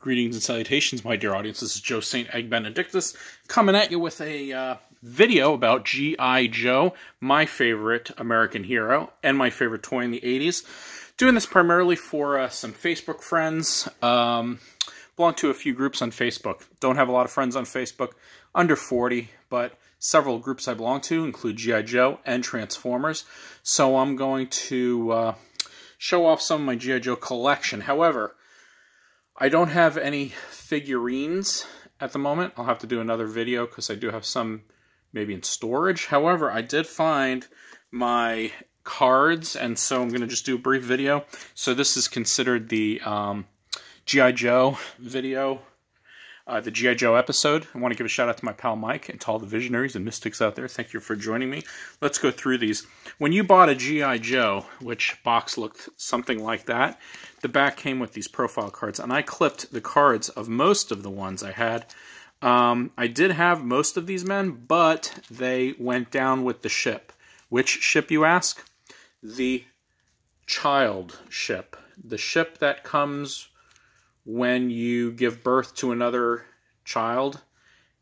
Greetings and salutations, my dear audience. This is Joe St. Eggbenedictus coming at you with a uh, video about G.I. Joe, my favorite American hero and my favorite toy in the 80s. Doing this primarily for uh, some Facebook friends. Um, belong to a few groups on Facebook. Don't have a lot of friends on Facebook, under 40, but several groups I belong to include G.I. Joe and Transformers. So I'm going to uh, show off some of my G.I. Joe collection. However, I don't have any figurines at the moment. I'll have to do another video because I do have some maybe in storage. However, I did find my cards, and so I'm going to just do a brief video. So this is considered the um, G.I. Joe video, uh, the G.I. Joe episode. I want to give a shout out to my pal Mike and to all the visionaries and mystics out there. Thank you for joining me. Let's go through these. When you bought a G.I. Joe, which box looked something like that, the back came with these profile cards, and I clipped the cards of most of the ones I had. Um, I did have most of these men, but they went down with the ship. Which ship, you ask? The child ship. The ship that comes when you give birth to another child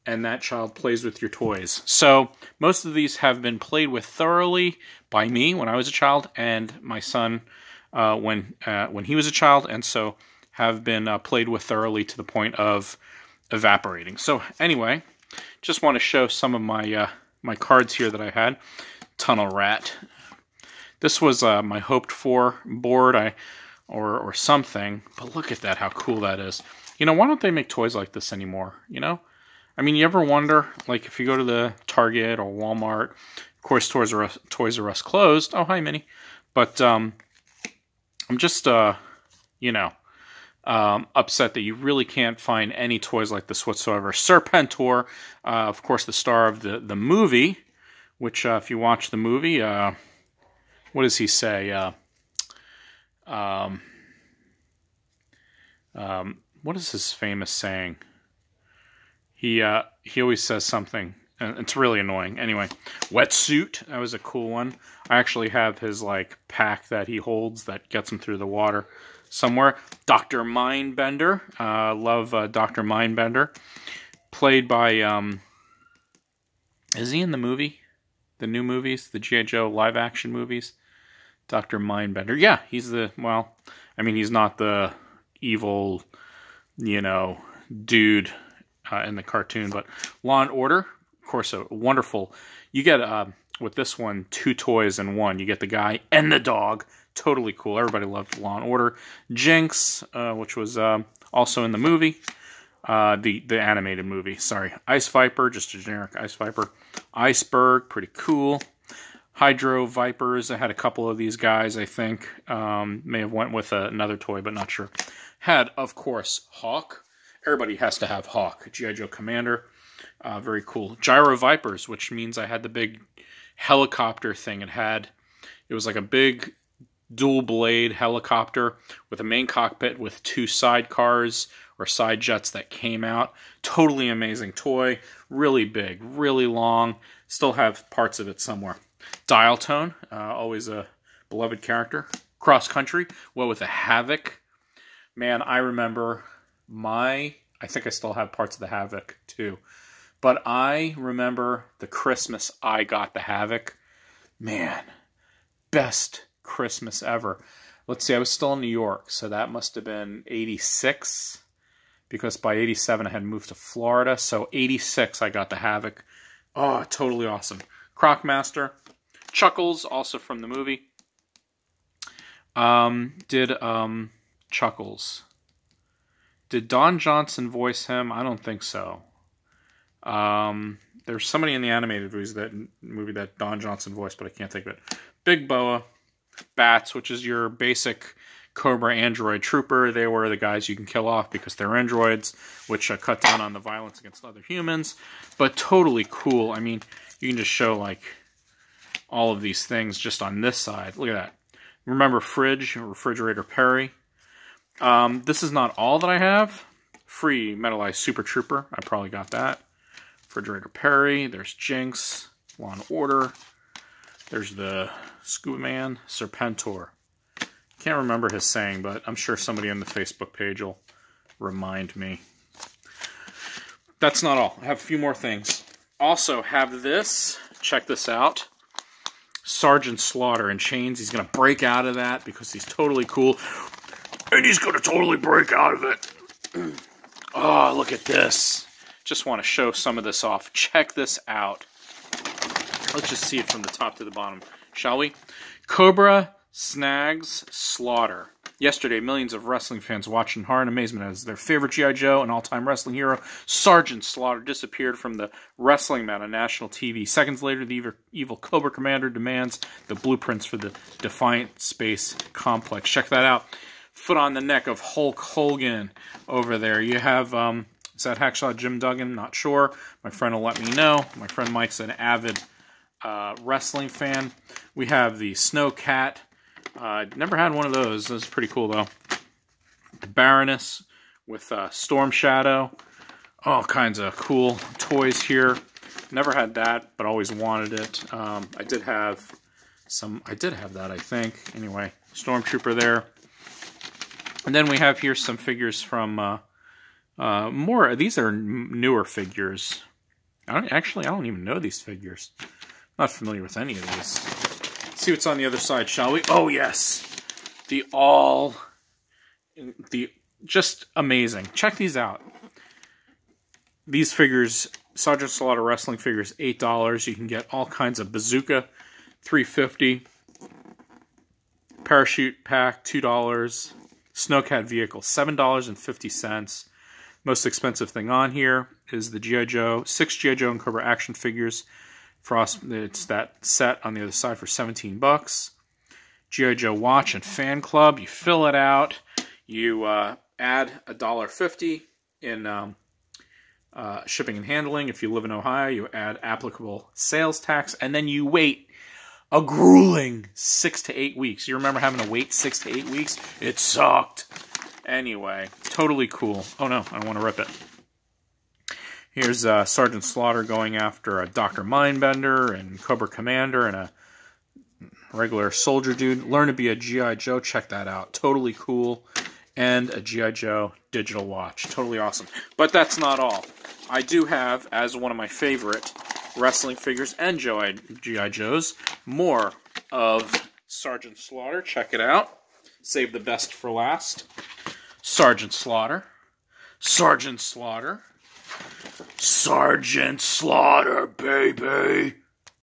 and that child plays with your toys. So most of these have been played with thoroughly by me when I was a child and my son uh, when uh, when he was a child, and so have been uh, played with thoroughly to the point of evaporating. So anyway, just want to show some of my uh, my cards here that I had. Tunnel Rat. This was uh, my hoped for board, I or or something. But look at that, how cool that is. You know, why don't they make toys like this anymore? You know, I mean, you ever wonder, like, if you go to the Target or Walmart, of course, Toys R Us, Toys R Us closed. Oh, hi, Minnie. But um, I'm just, uh, you know, um, upset that you really can't find any toys like this whatsoever. Serpentor, uh, of course, the star of the, the movie, which, uh, if you watch the movie, uh, what does he say? Um, um, what is his famous saying? He uh, he always says something and it's really annoying. Anyway, wetsuit. That was a cool one. I actually have his like pack that he holds that gets him through the water somewhere. Doctor Mindbender. Uh, love uh, Doctor Mindbender. Played by um, is he in the movie? The new movies, the GI Joe live action movies. Doctor Mindbender. Yeah, he's the well. I mean, he's not the evil, you know, dude uh, in the cartoon, but Law and Order of course, a wonderful. You get uh, with this one two toys in one. You get the guy and the dog. Totally cool. Everybody loved Law and Order. Jinx, uh, which was uh, also in the movie, uh, the the animated movie. Sorry, Ice Viper, just a generic Ice Viper. Iceberg, pretty cool. Hydro Vipers. I had a couple of these guys. I think um, may have went with another toy, but not sure. Had of course Hawk. Everybody has to have Hawk. GI Joe Commander. Uh, very cool. Gyro Vipers, which means I had the big helicopter thing. It had, it was like a big dual blade helicopter with a main cockpit with two sidecars or side jets that came out. Totally amazing toy. Really big, really long. Still have parts of it somewhere. Dial Tone, uh, always a beloved character. Cross Country, well, with a Havoc. Man, I remember my, I think I still have parts of the Havoc too. But I remember the Christmas I got the Havoc. Man, best Christmas ever. Let's see, I was still in New York, so that must have been 86 because by 87 I had moved to Florida. So 86 I got the Havoc. Oh, totally awesome. Crocmaster. Chuckles, also from the movie. Um, did um, Chuckles. Did Don Johnson voice him? I don't think so. Um, there's somebody in the animated movies that movie that Don Johnson voiced, but I can't think of it. Big Boa, Bats, which is your basic Cobra android trooper. They were the guys you can kill off because they're androids, which uh, cut down on the violence against other humans. But totally cool. I mean, you can just show like all of these things just on this side. Look at that. Remember Fridge, Refrigerator Perry. Um, this is not all that I have. Free metalized Super Trooper. I probably got that. Refrigerator Perry. There's Jinx. Law and Order. There's the Scuba Man. Serpentor. Can't remember his saying, but I'm sure somebody on the Facebook page will remind me. That's not all. I have a few more things. Also have this. Check this out. Sergeant Slaughter in chains. He's going to break out of that because he's totally cool. And he's going to totally break out of it. oh, look at this. Just want to show some of this off. Check this out. Let's just see it from the top to the bottom, shall we? Cobra Snags Slaughter. Yesterday, millions of wrestling fans watched in horror and amazement as their favorite G.I. Joe and all time wrestling hero, Sergeant Slaughter, disappeared from the wrestling mat on national TV. Seconds later, the evil, Cobra Commander demands the blueprints for the Defiant Space Complex. Check that out. Foot on the neck of Hulk Hogan over there. You have, um, is that Hacksaw Jim Duggan? Not sure. My friend will let me know. My friend Mike's an avid uh, wrestling fan. We have the Snow Cat uh, never had one of those. That's pretty cool, though. Baroness with uh, Storm Shadow. All kinds of cool toys here. Never had that, but always wanted it. Um, I did have some... I did have that, I think. Anyway, Stormtrooper there. And then we have here some figures from... Uh, uh, more... These are newer figures. I don't, actually, I don't even know these figures. Not familiar with any of these see what's on the other side, shall we? Oh, yes. The all... The... Just amazing. Check these out. These figures, Sergeant Slaughter wrestling figures, $8. You can get all kinds of bazooka, 350 Parachute pack, $2. Snowcat vehicle, $7.50. Most expensive thing on here is the G.I. Joe, six G.I. Joe and Cobra action figures, Frost, it's that set on the other side for 17 bucks. GI Joe watch and fan club. You fill it out. You uh, add a dollar fifty in um, uh, shipping and handling. If you live in Ohio, you add applicable sales tax, and then you wait a grueling six to eight weeks. You remember having to wait six to eight weeks? It sucked. Anyway, totally cool. Oh no, I don't want to rip it. Here's uh, Sergeant Slaughter going after a Dr. Mindbender and Cobra Commander and a regular soldier dude. Learn to be a G.I. Joe. Check that out. Totally cool. And a G.I. Joe digital watch. Totally awesome. But that's not all. I do have, as one of my favorite wrestling figures and Joe G.I. Joes, more of Sergeant Slaughter. Check it out. Save the best for last. Sergeant Slaughter. Sergeant Slaughter. Sergeant Slaughter, baby.